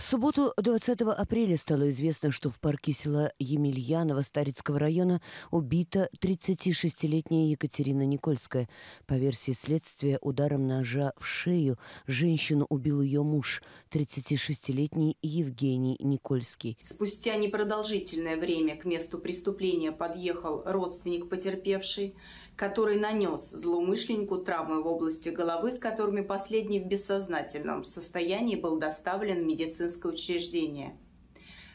В субботу 20 апреля стало известно, что в парке села Емельяново Старицкого района убита 36-летняя Екатерина Никольская. По версии следствия, ударом ножа в шею женщину убил ее муж, 36-летний Евгений Никольский. Спустя непродолжительное время к месту преступления подъехал родственник потерпевшей, который нанес злоумышленнику травмы в области головы, с которыми последний в бессознательном состоянии был доставлен в медицинское учреждение.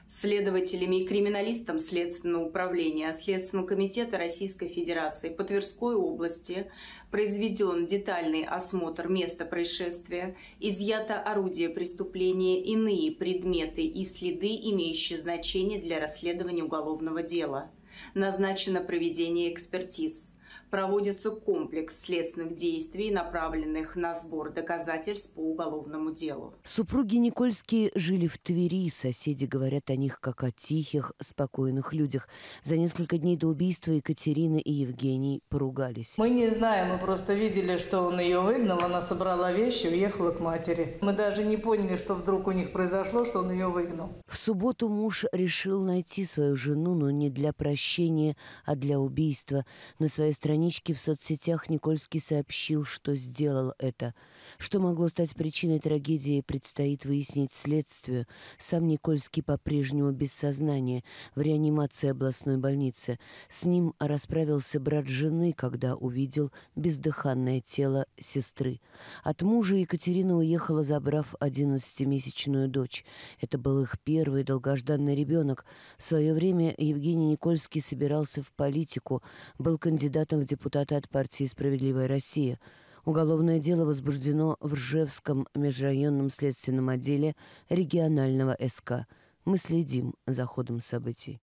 Следователями и криминалистам Следственного управления Следственного комитета Российской Федерации по Тверской области произведен детальный осмотр места происшествия, изъято орудие преступления, иные предметы и следы, имеющие значение для расследования уголовного дела. Назначено проведение экспертиз – проводится комплекс следственных действий, направленных на сбор доказательств по уголовному делу. Супруги Никольские жили в Твери, соседи говорят о них как о тихих, спокойных людях. За несколько дней до убийства Екатерина и Евгений поругались. Мы не знаем, мы просто видели, что он ее выгнал, она собрала вещи уехала к матери. Мы даже не поняли, что вдруг у них произошло, что он ее выгнал. В субботу муж решил найти свою жену, но не для прощения, а для убийства. На своей странице страничке в соцсетях Никольский сообщил, что сделал это. Что могло стать причиной трагедии, предстоит выяснить следствию. Сам Никольский по-прежнему без сознания, в реанимации областной больницы. С ним расправился брат жены, когда увидел бездыханное тело сестры. От мужа Екатерина уехала, забрав 11-месячную дочь. Это был их первый долгожданный ребенок. В свое время Евгений Никольский собирался в политику, был кандидатом в депутата от партии «Справедливая Россия». Уголовное дело возбуждено в Ржевском межрайонном следственном отделе регионального СК. Мы следим за ходом событий.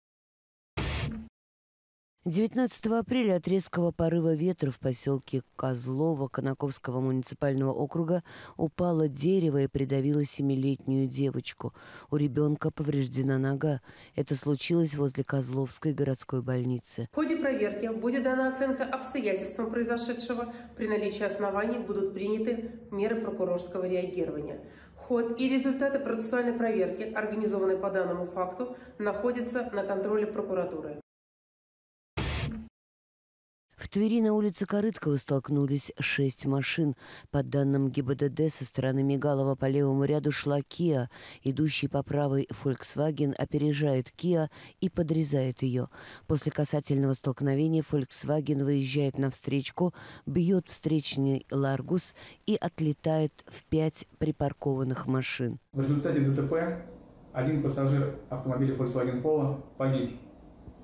19 апреля от резкого порыва ветра в поселке Козлово Конаковского муниципального округа упало дерево и придавило семилетнюю девочку. У ребенка повреждена нога. Это случилось возле Козловской городской больницы. В ходе проверки будет дана оценка обстоятельствам произошедшего. При наличии оснований будут приняты меры прокурорского реагирования. Ход и результаты процессуальной проверки, организованной по данному факту, находятся на контроле прокуратуры. В Твери на улице Корыткова столкнулись шесть машин. По данным ГИБДД, со стороны Мигалова по левому ряду шла Киа. Идущий по правой Volkswagen опережает Киа и подрезает ее. После касательного столкновения Volkswagen выезжает на встречку, бьет встречный Ларгус и отлетает в пять припаркованных машин. В результате ДТП один пассажир автомобиля Volkswagen Polo погиб.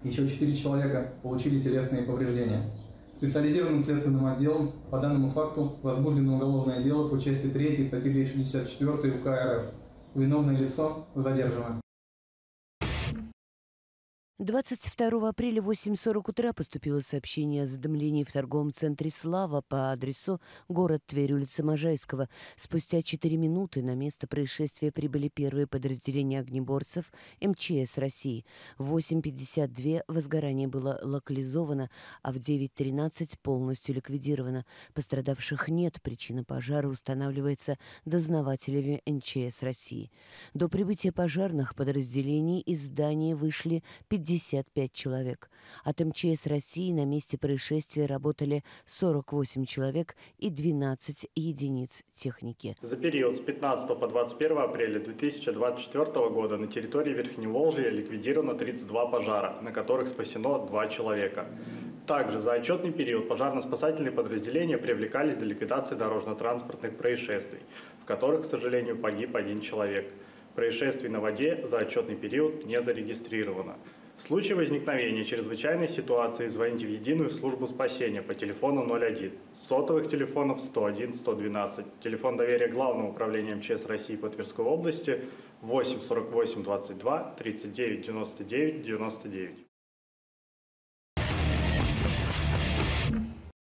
Еще четыре человека получили телесные повреждения. Специализированным следственным отделом по данному факту возбуждено уголовное дело по части 3 статьи 264 УК РФ. Виновное лицо задержано. 22 апреля в 8.40 утра поступило сообщение о задымлении в торговом центре «Слава» по адресу город Тверь, улица Можайского. Спустя 4 минуты на место происшествия прибыли первые подразделения огнеборцев МЧС России. В 8.52 возгорание было локализовано, а в 9.13 полностью ликвидировано. Пострадавших нет, причина пожара устанавливается дознавателями МЧС России. До прибытия пожарных подразделений из здания вышли 50 55 человек. От МЧС России на месте происшествия работали 48 человек и 12 единиц техники. За период с 15 по 21 апреля 2024 года на территории Верхневолжья ликвидировано 32 пожара, на которых спасено 2 человека. Также за отчетный период пожарно-спасательные подразделения привлекались для ликвидации дорожно-транспортных происшествий, в которых, к сожалению, погиб один человек. Происшествий на воде за отчетный период не зарегистрировано. В случае возникновения чрезвычайной ситуации. Звоните в единую службу спасения по телефону 01, с сотовых телефонов 101 112, телефон доверия Главного управления МЧС России по Тверской области 8 48 22 39 99 99.